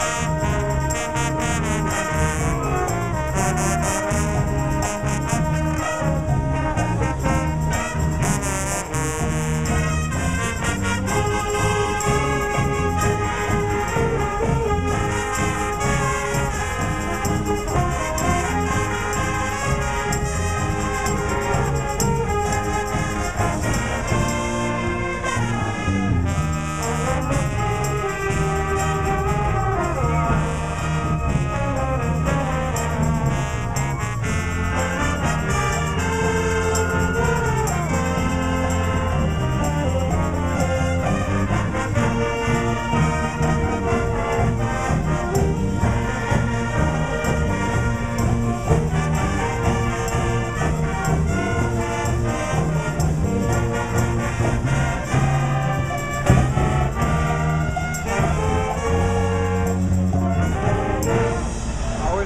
Bye.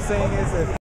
saying is if